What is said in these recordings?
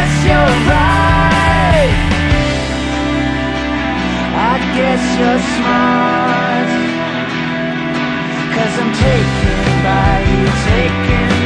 I guess you're right. I guess you're smart. Cause I'm taken by you, taken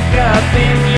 только ты мне